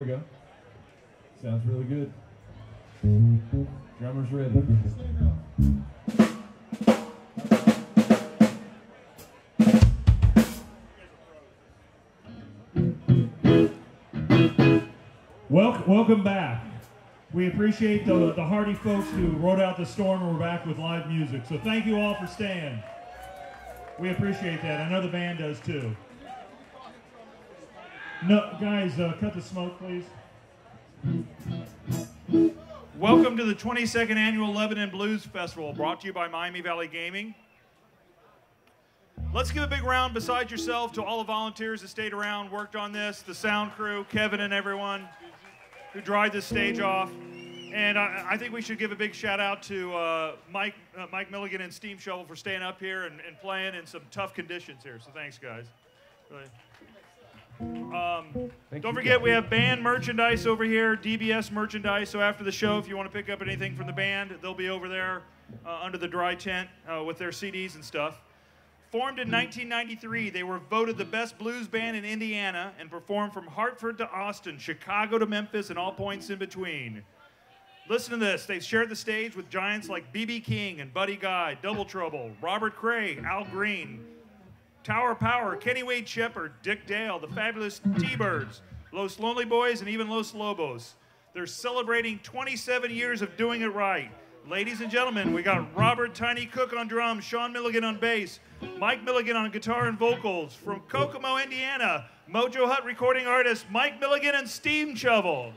There we go. Sounds really good. Drummer's ready. Welcome, welcome back. We appreciate the, the hardy folks who rode out the storm and we're back with live music. So thank you all for staying. We appreciate that. I know the band does too. No, guys, uh, cut the smoke, please. Welcome to the 22nd annual Lebanon Blues Festival, brought to you by Miami Valley Gaming. Let's give a big round besides yourself to all the volunteers that stayed around, worked on this, the sound crew, Kevin and everyone who dried this stage off. And I, I think we should give a big shout out to uh, Mike, uh, Mike Milligan and Steam Shovel for staying up here and, and playing in some tough conditions here. So thanks, guys. Really. Um, don't forget, we have band merchandise over here, DBS merchandise. So after the show, if you want to pick up anything from the band, they'll be over there uh, under the dry tent uh, with their CDs and stuff. Formed in 1993, they were voted the best blues band in Indiana and performed from Hartford to Austin, Chicago to Memphis, and all points in between. Listen to this. They've shared the stage with giants like B.B. King and Buddy Guy, Double Trouble, Robert Cray, Al Green, Tower Power, Kenny Wayne Shepherd, Dick Dale, the fabulous T-Birds, Los Lonely Boys, and even Los Lobos. They're celebrating 27 years of doing it right. Ladies and gentlemen, we got Robert Tiny Cook on drums, Shaun Milligan on bass, Mike Milligan on guitar and vocals. From Kokomo, Indiana, Mojo Hut recording artist Mike Milligan and Steam Shovel.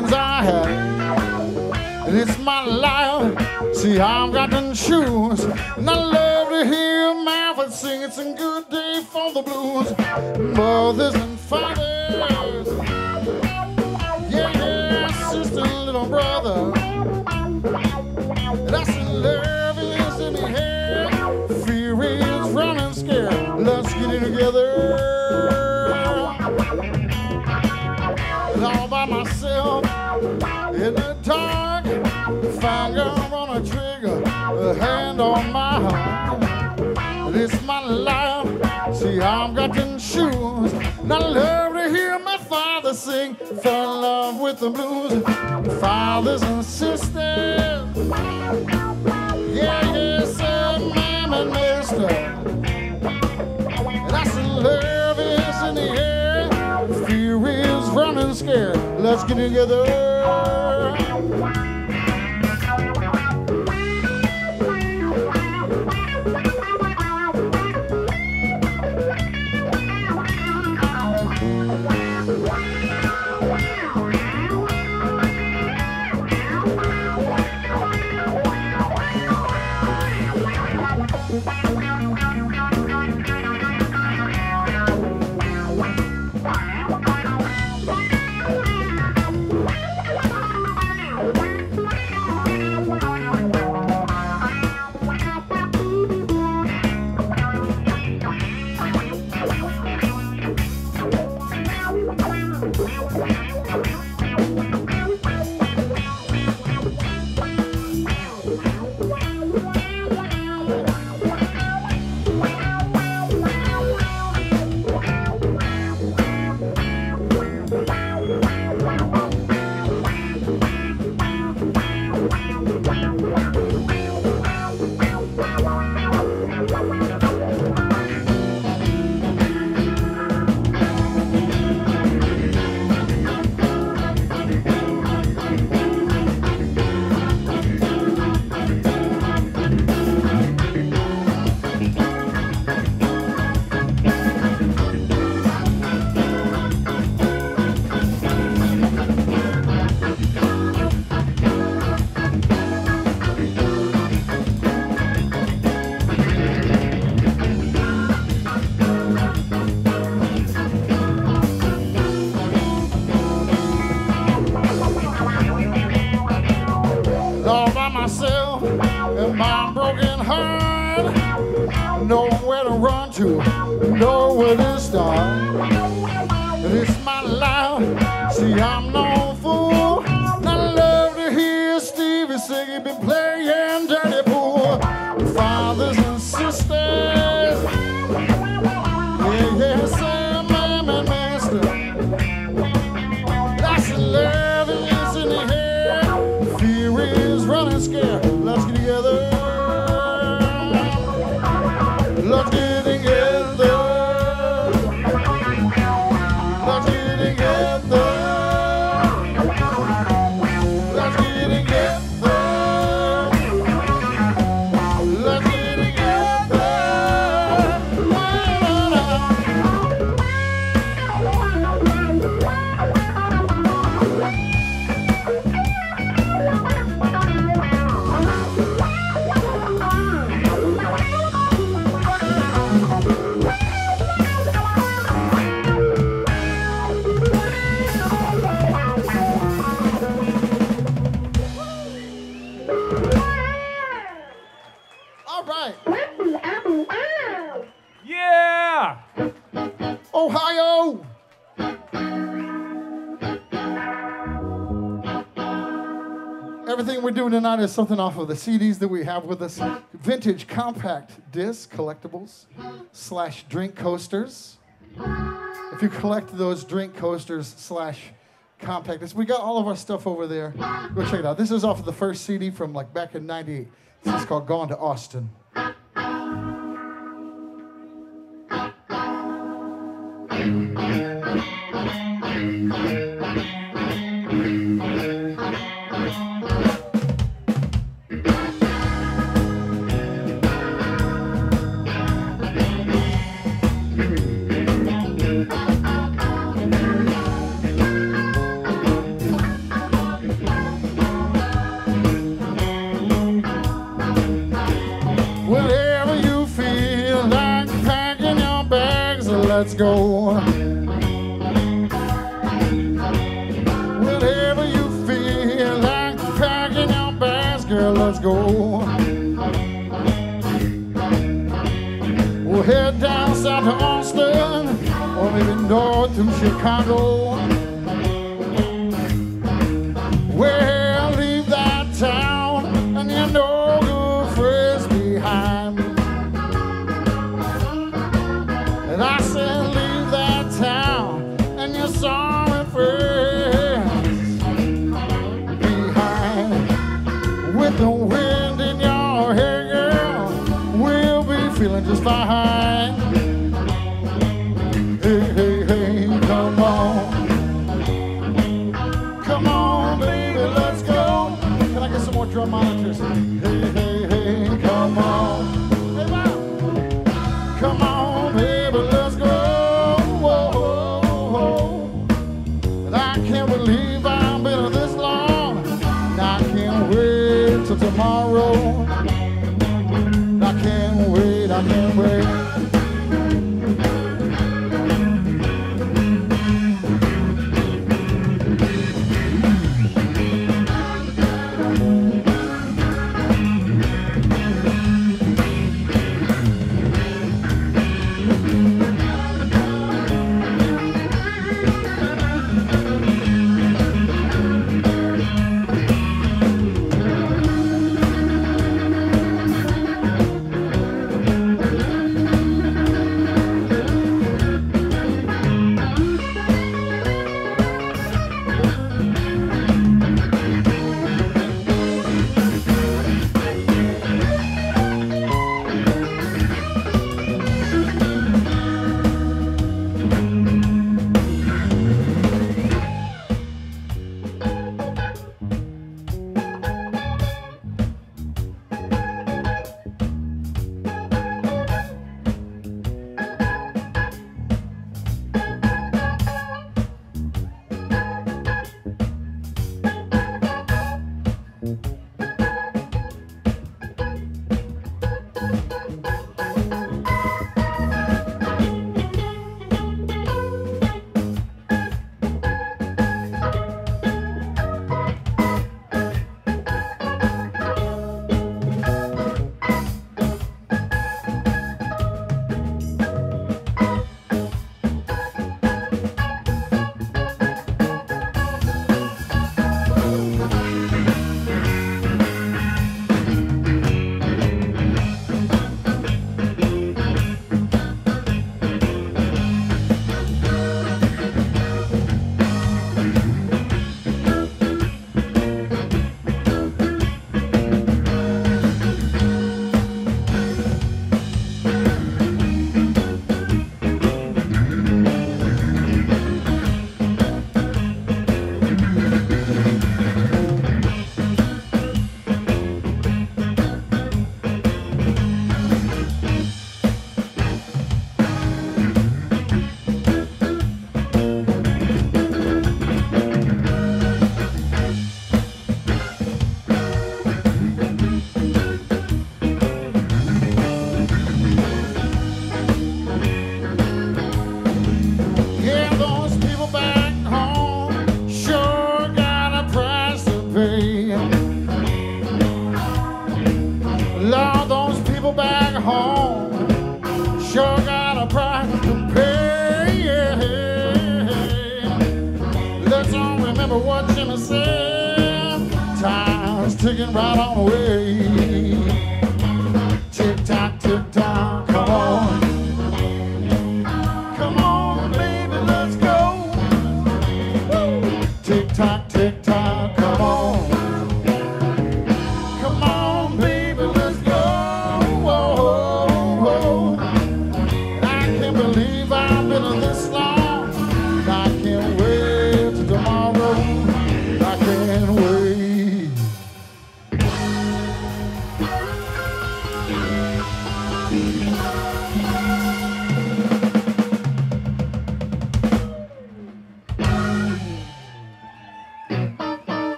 Feelings I had. And it's my life. See, I've got them shoes. And I love to hear Manfred sing. It's a good day for the blues. Mothers and fathers. Yeah, yeah, sister, little brother. On my heart. It's my life. See, I've got them shoes. And I love to hear my father sing. Fell in love with the blues. Fathers and sisters. Yeah, yes, sir, ma'am and mister. And I said, love is in the air. Fear is running scared. Let's get together. doing tonight is something off of the CDs that we have with us vintage compact disc collectibles slash drink coasters. If you collect those drink coasters slash compact discs, we got all of our stuff over there. Go check it out. This is off of the first CD from like back in 98. This is called Gone to Austin.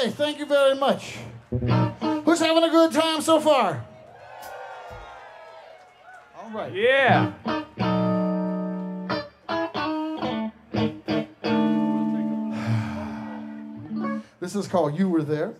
Hey, Thank you very much. Who's having a good time so far? All right. Yeah. This is called You Were There.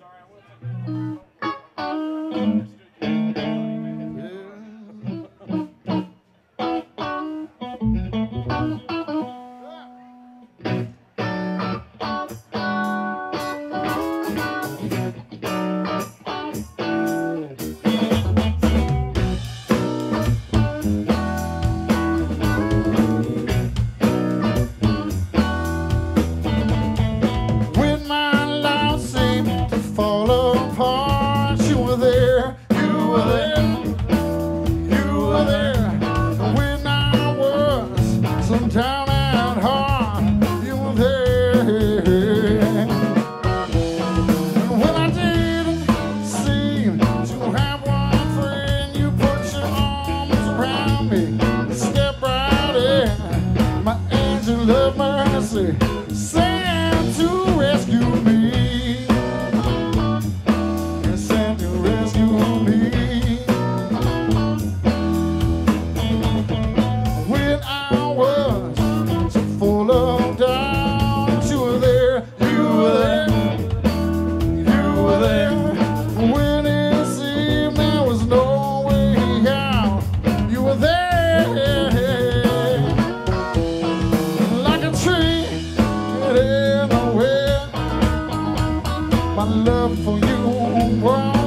love for you.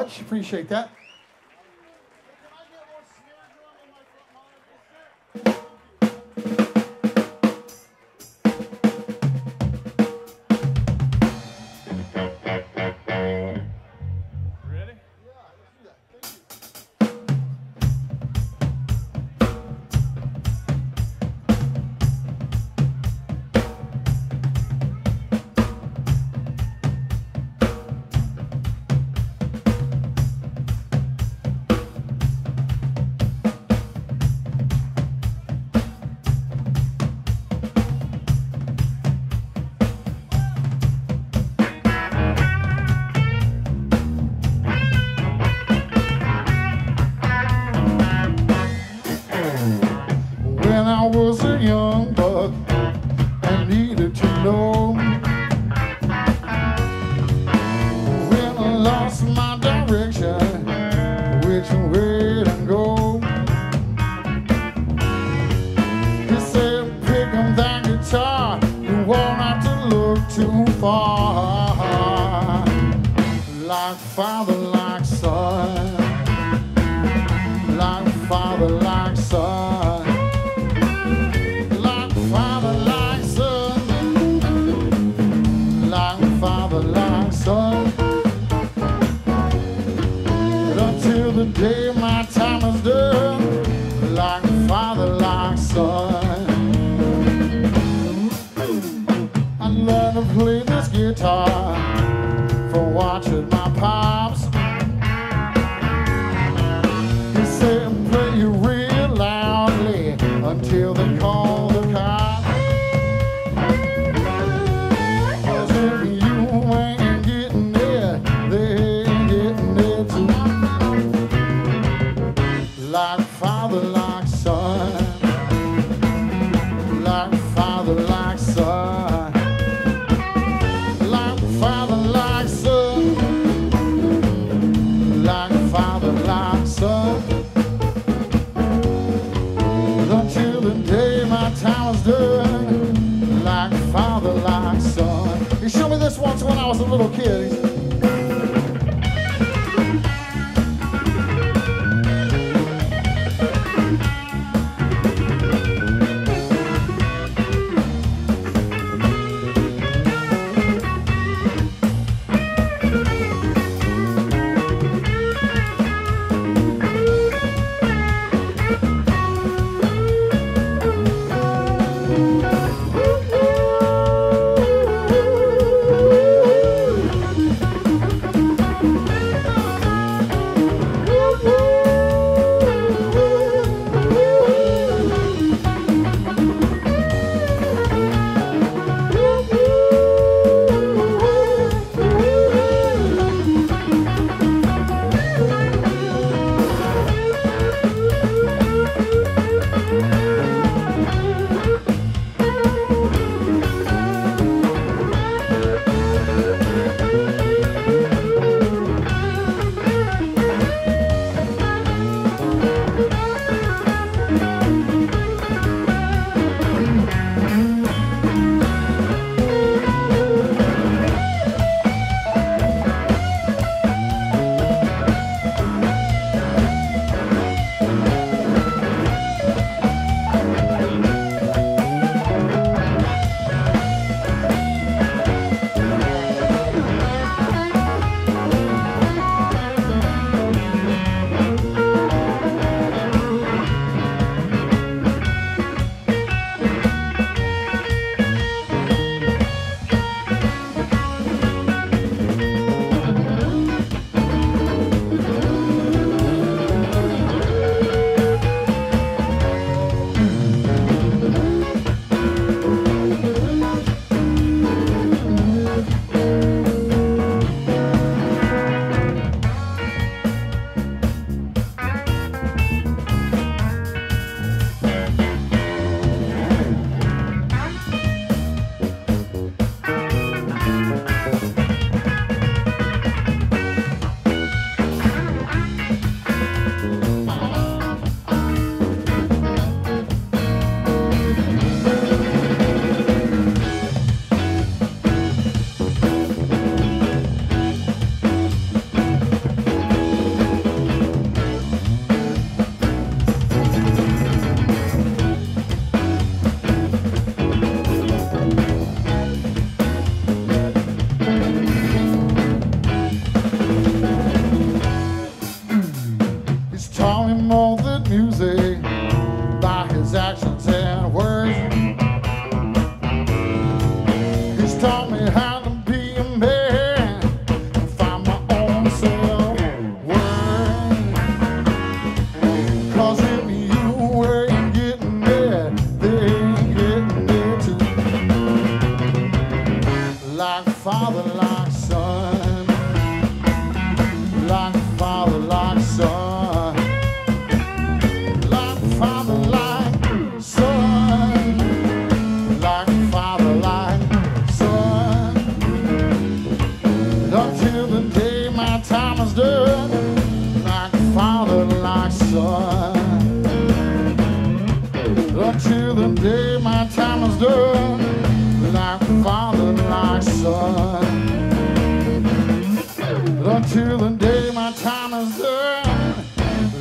much. Appreciate that.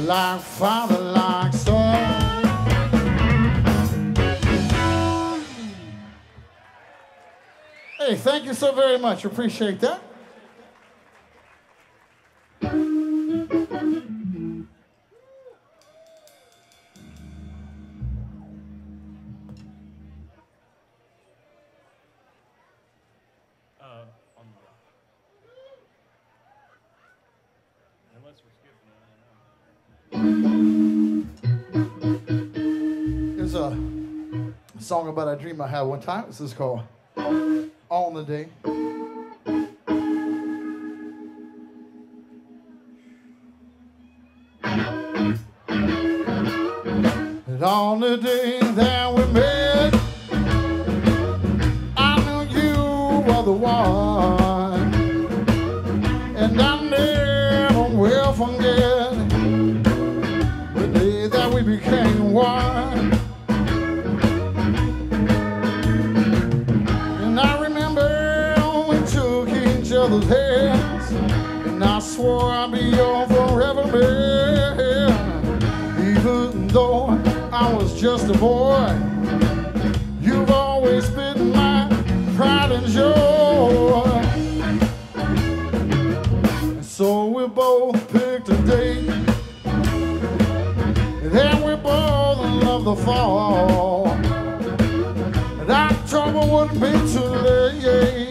Like father, like son. Hey, thank you so very much. Appreciate that. There's a song about a dream I had one time. This is called On the Day. And on the day that swore I'd be your forever man. Even though I was just a boy, you've always been my pride and joy. So we both picked a date. And then we both love the fall. And October wouldn't be too late.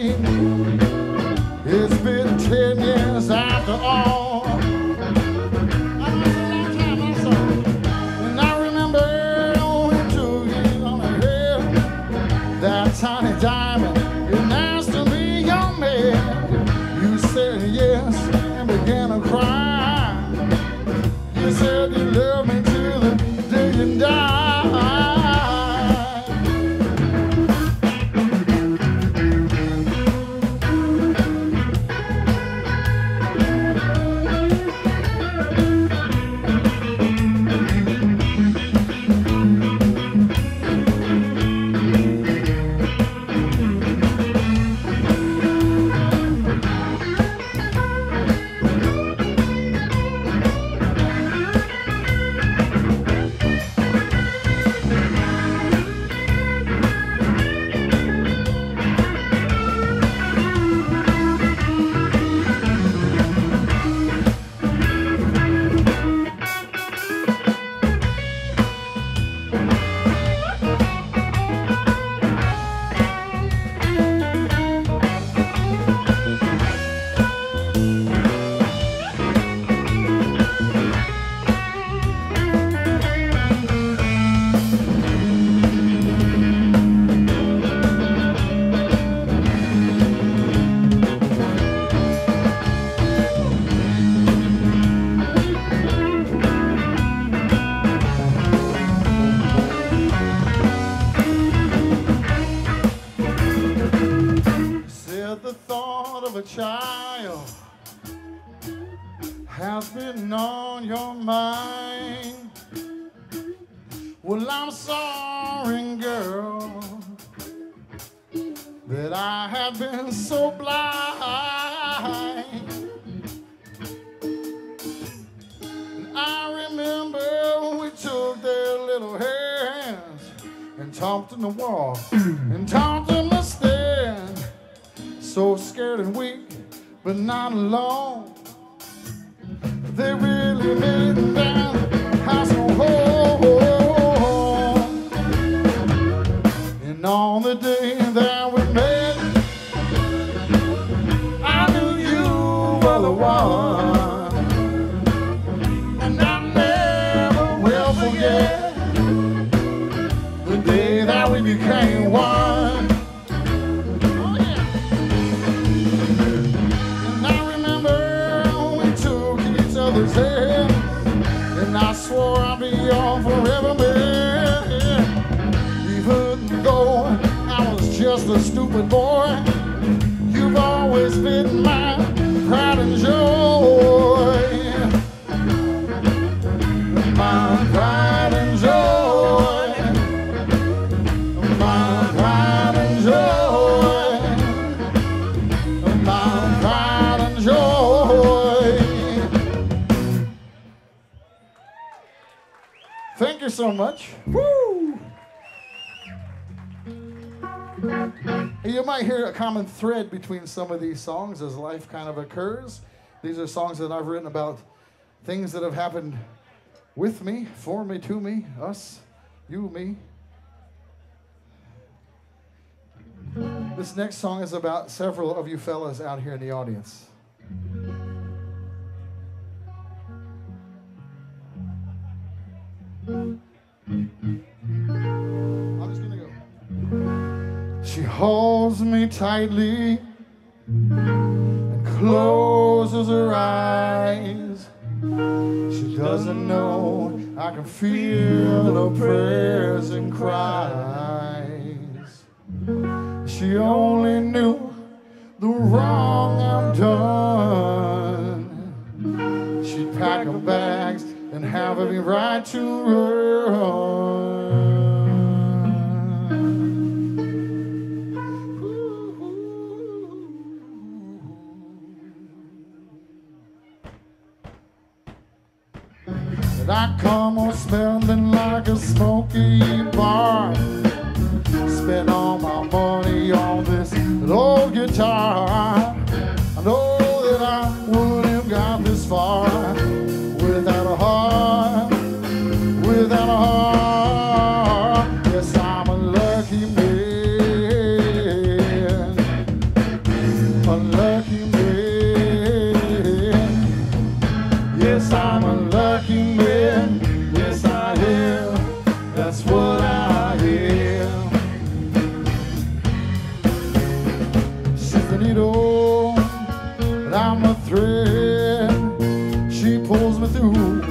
A child has been on your mind. Well, I'm sorry, girl, that I have been so blind. I remember when we took their little hands and talked in the wall and talked in the stand. So scared and weak, but not alone. They really made it down house and home. And on the day that we met, I knew you were the one. stupid boy. You've always been my pride and joy. My pride and joy. My pride and joy. My pride and joy. Thank you so much. Woo! You might hear a common thread between some of these songs as life kind of occurs. These are songs that I've written about things that have happened with me, for me, to me, us, you, me. This next song is about several of you fellas out here in the audience. Holds me tightly and closes her eyes. She doesn't know I can feel her prayers and cries. She only knew the wrong I've done. She'd pack her bags and have every right to run. And I come on smelling like a smoky bar. Spend all my money on this old guitar. I know that I wouldn't have got this far Thread. She pulls me through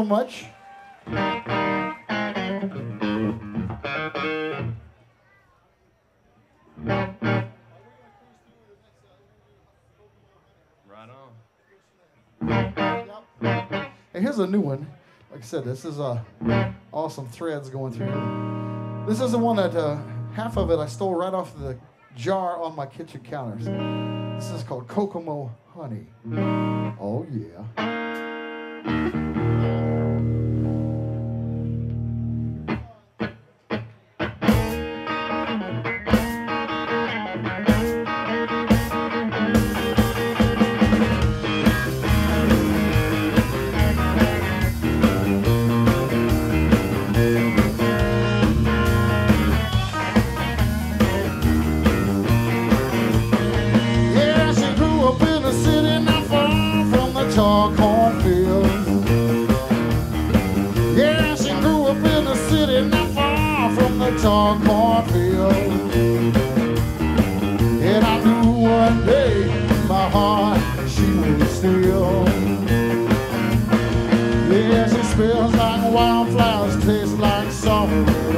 so much. Right on. Hey, here's a new one. Like I said, this is uh, awesome threads going through. here. This is the one that uh, half of it I stole right off the jar on my kitchen counters. This is called Kokomo Honey. Oh yeah.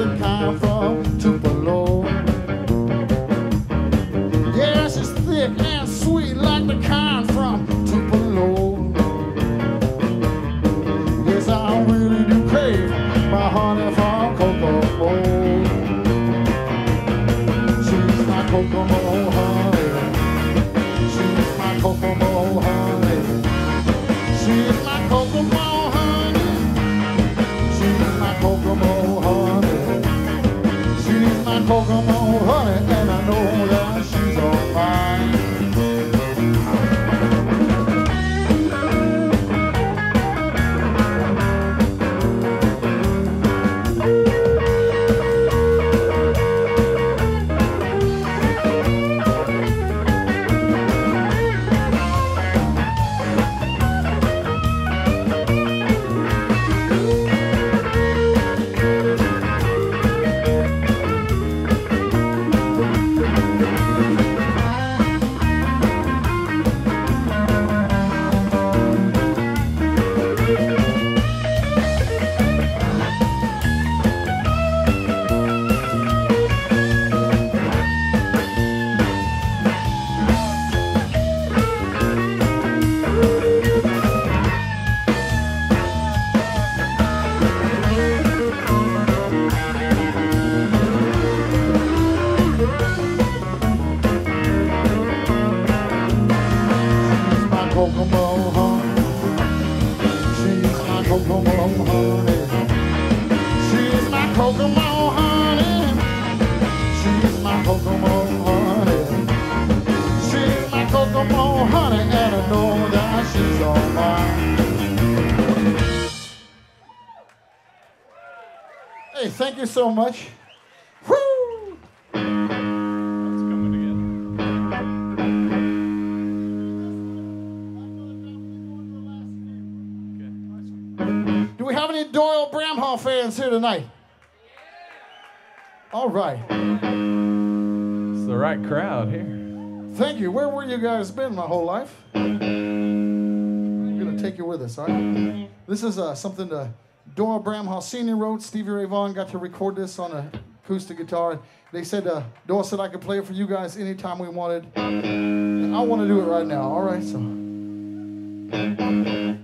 the pie. much. Do we have any Doyle Bramhall fans here tonight? All right. It's the right crowd here. Thank you. Where were you guys been my whole life? I'm going to take you with us, all right? This is uh, something to Doyle Bramhall Sr. wrote. Stevie Ray Vaughan got to record this on a acoustic guitar. They said, uh, Dora said I could play it for you guys anytime we wanted. And I want to do it right now. All right, so.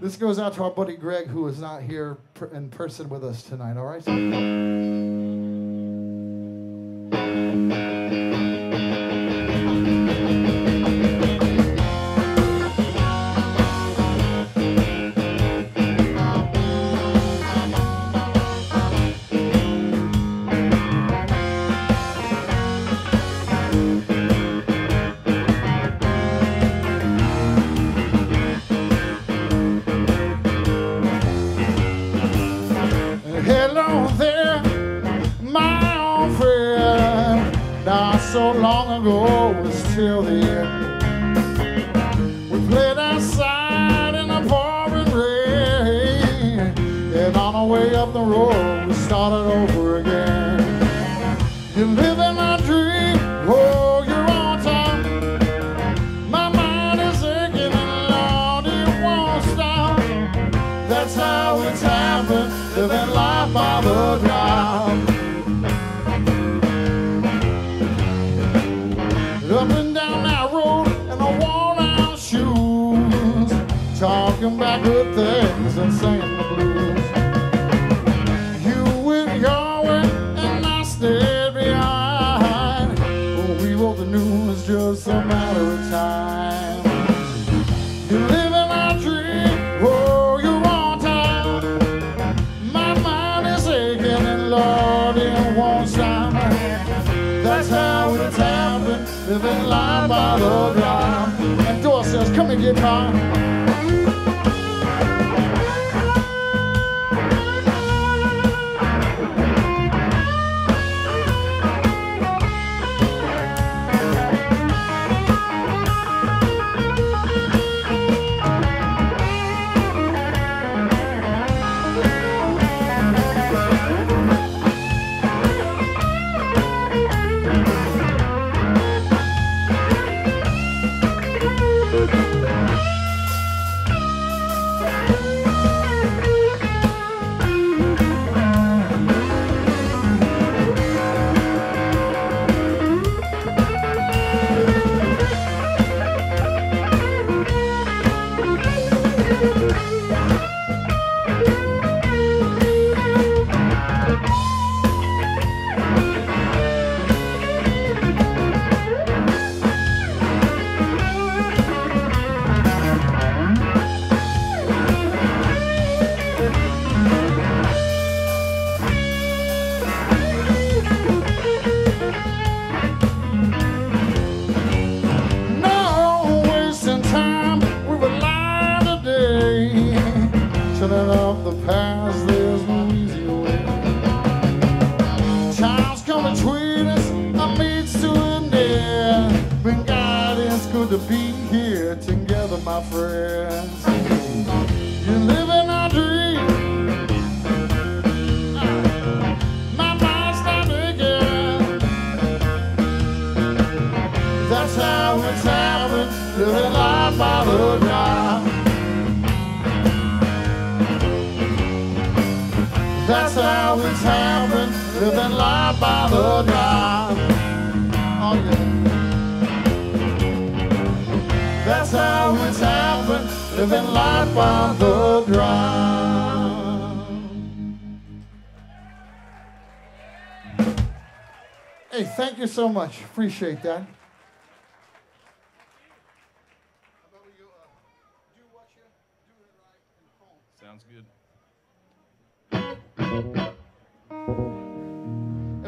This goes out to our buddy Greg, who is not here in person with us tonight. All right, so. living line by the ground. And Doris, says, come and get mine. mama now. That's how it's happened, living life by the drive. Oh, yeah. That's how it's happened, living life by the drive. Hey, thank you so much. Appreciate that.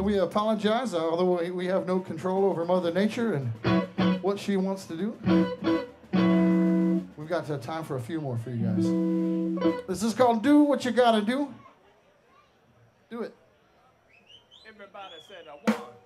we apologize, although we have no control over Mother Nature and what she wants to do. We've got time for a few more for you guys. This is called Do What You Gotta Do. Do it. Everybody said I want.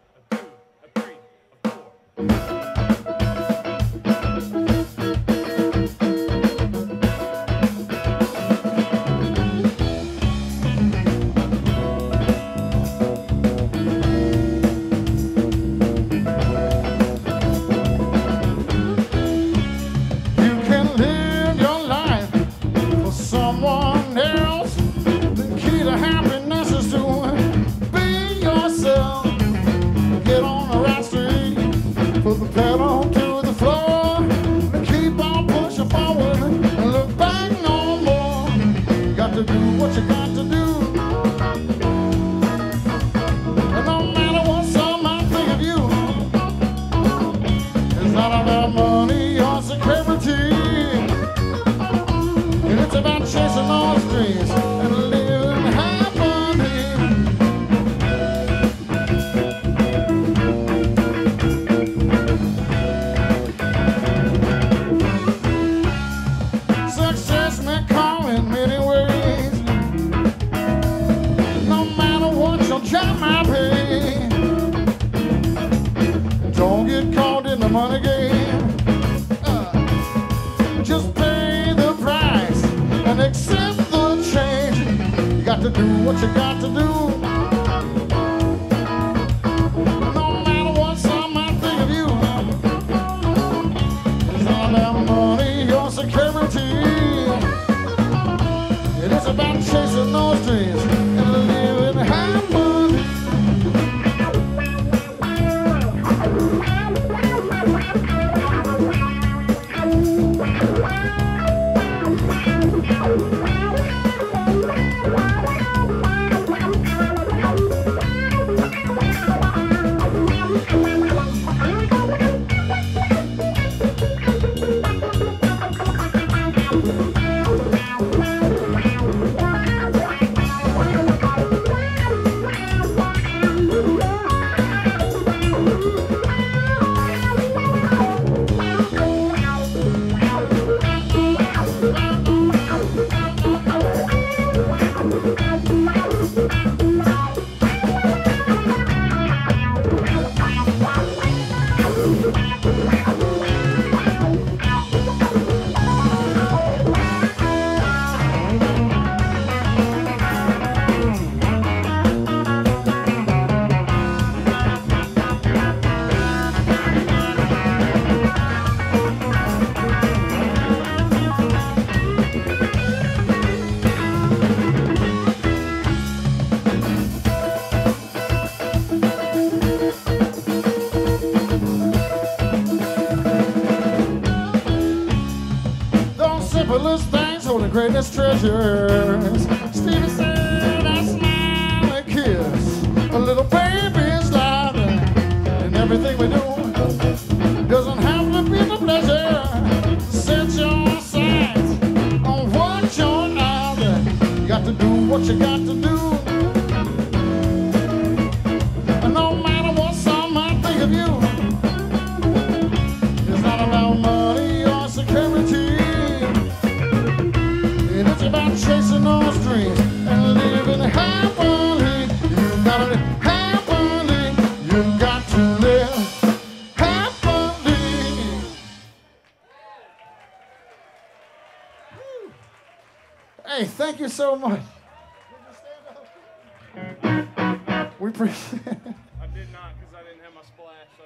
Yeah.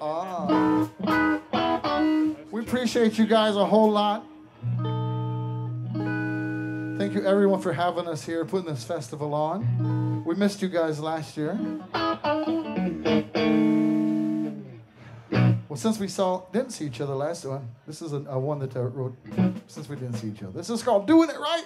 Oh. We appreciate you guys a whole lot. Thank you everyone for having us here, putting this festival on. We missed you guys last year. Well, since we saw didn't see each other last one, this is a, a one that I wrote since we didn't see each other. This is called "Doing It Right."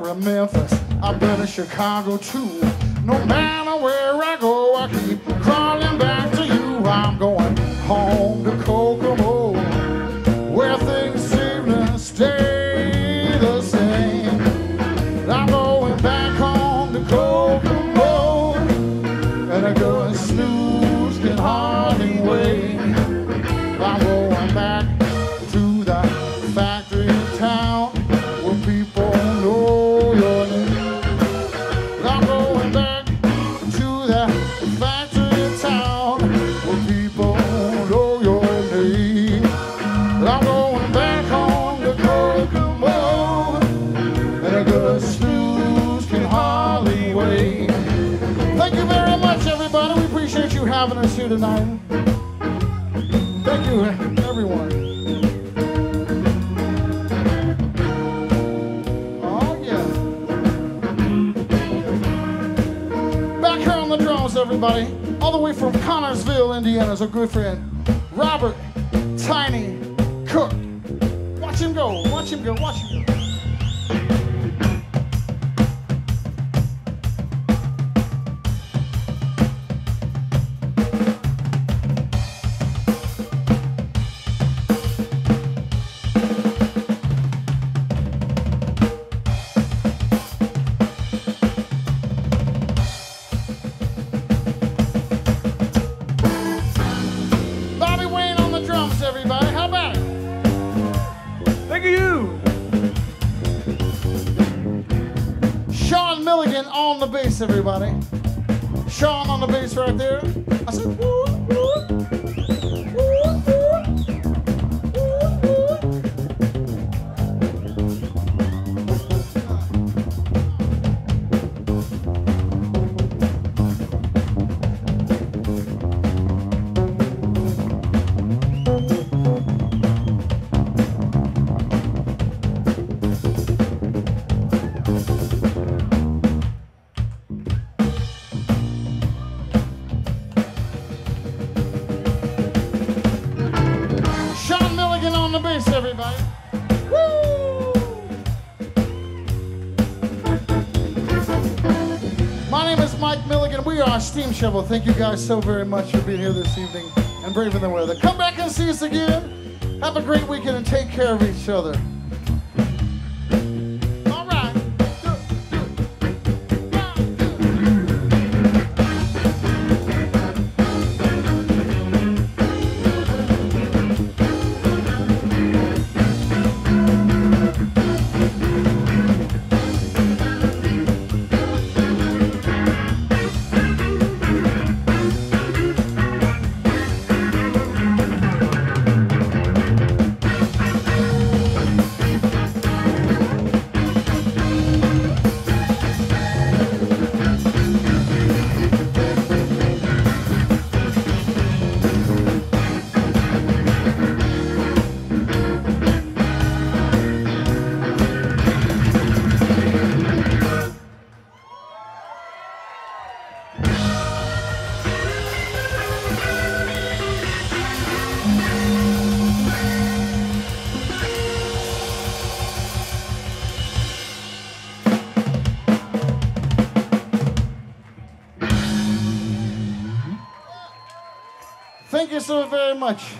Memphis. I've been in Chicago too. No matter where I good bass, everybody. Shaun on the bass right there. I said, woo. Steam Shovel, thank you guys so very much for being here this evening and braving the weather. Come back and see us again. Have a great weekend and take care of each other. So very much.